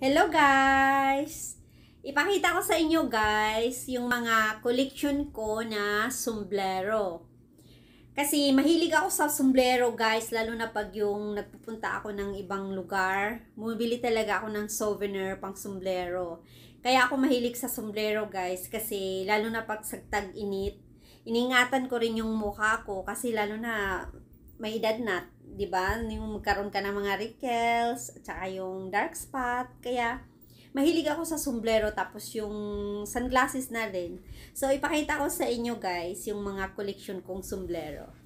Hello guys! Ipakita ko sa inyo guys yung mga collection ko na sombrero. Kasi mahilig ako sa sombrero guys, lalo na pag yung nagpupunta ako ng ibang lugar. Bumibili talaga ako ng souvenir pang sombrero. Kaya ako mahilig sa sombrero guys kasi lalo na pag sa tag-init, iningatan ko rin yung mukha ko kasi lalo na may edad na 'di ba? Yung magkaroon ka ng mga wrinkles, at yung dark spot. Kaya mahilig ako sa sombrero tapos yung sunglasses na rin. So ipakita ko sa inyo guys yung mga collection kong sombrero.